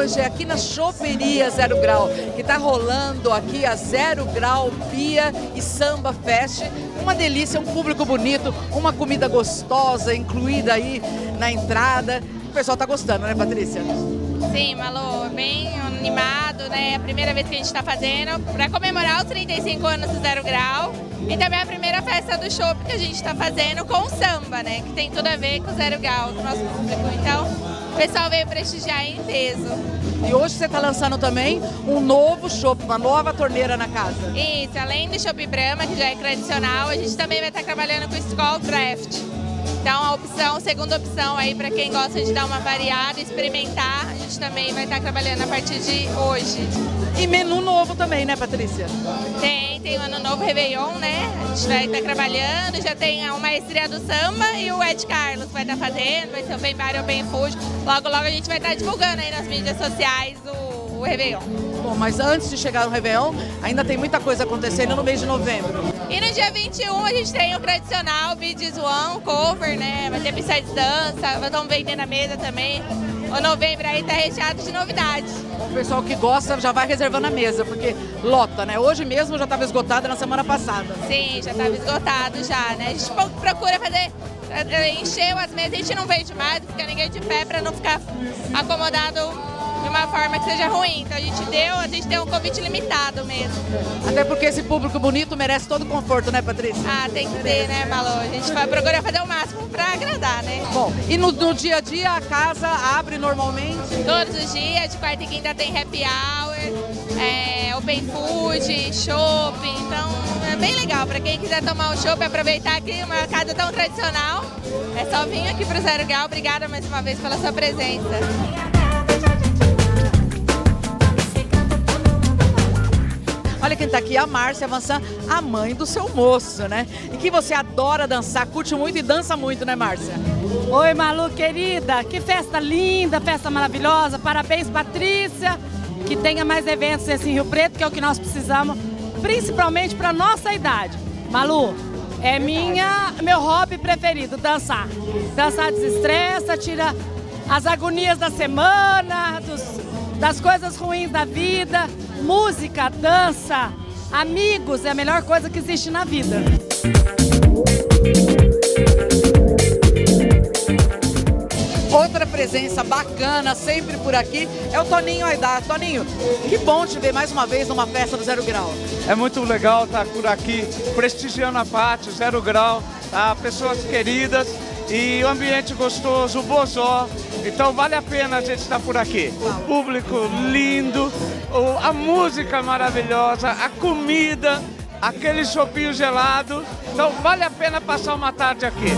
hoje é aqui na Choperia Zero Grau, que está rolando aqui a Zero Grau Bia e Samba Fest. Uma delícia, um público bonito, uma comida gostosa incluída aí na entrada. O pessoal está gostando, né, Patrícia? Sim, Malu, bem animado, né? É a primeira vez que a gente está fazendo para comemorar os 35 anos do Zero Grau. E também a primeira festa do show que a gente está fazendo com samba, né? Que tem tudo a ver com o Zero Grau, do nosso público. Então, o pessoal veio prestigiar em peso. E hoje você está lançando também um novo chopp, uma nova torneira na casa. Isso, além do chopp Brahma, que já é tradicional, a gente também vai estar trabalhando com o Skull Craft. Então, a opção, segunda opção aí para quem gosta de dar uma variada, experimentar, também vai estar trabalhando a partir de hoje. E menu novo também, né, Patrícia? Tem, tem o Ano Novo Réveillon, né? A gente vai estar trabalhando, já tem a Maestria do Samba e o Ed Carlos vai estar fazendo, vai ser o Bem Bar e o Bem Food. Logo, logo a gente vai estar divulgando aí nas mídias sociais o, o Réveillon. Bom, mas antes de chegar no Réveillon, ainda tem muita coisa acontecendo no mês de novembro. E no dia 21 a gente tem o tradicional Beads One cover, né? Vai ter pista de dança, estamos vendendo a mesa também. O novembro aí tá recheado de novidades. O pessoal que gosta já vai reservando a mesa, porque lota, né? Hoje mesmo já estava esgotada na semana passada. Sim, já estava esgotado já, né? A gente procura fazer, encher as mesas, a gente não vende mais, fica ninguém de pé para não ficar acomodado de uma forma que seja ruim. Então a gente deu, a gente deu um convite limitado mesmo. Até porque esse público bonito merece todo o conforto, né, Patrícia? Ah, tem que ter, né, Malu? A gente vai procurar fazer o máximo para agradar, né? Bom, e no, no, dia a dia a casa abre normalmente? Todos os dias, de quarta e quinta tem happy hour, é, open food, shopping, então é bem legal. Para quem quiser tomar um shopping, aproveitar aqui uma casa tão tradicional, é só vir aqui para o Zero Grau. Obrigada mais uma vez pela sua presença. Olha quem tá aqui, a Márcia Avançan, a mãe do seu moço, né? E que você adora dançar, curte muito e dança muito, né, Márcia? Oi, Malu, querida. Que festa linda, festa maravilhosa. Parabéns, Patrícia. Que tenha mais eventos nesse Rio Preto, que é o que nós precisamos, principalmente para nossa idade. Malu, é minha, meu hobby preferido, dançar. Dançar desestressa, tira as agonias da semana, dos, das coisas ruins da vida música, dança, amigos é a melhor coisa que existe na vida. Outra presença bacana sempre por aqui é o Toninho Aidar. Toninho, que bom te ver mais uma vez numa festa do Zero Grau. É muito legal estar por aqui, prestigiando a parte, Zero Grau, tá? pessoas queridas e o ambiente gostoso, o Bozó. Então vale a pena a gente estar por aqui. O público lindo, a música maravilhosa, a comida, aquele chopinho gelado. Então vale a pena passar uma tarde aqui.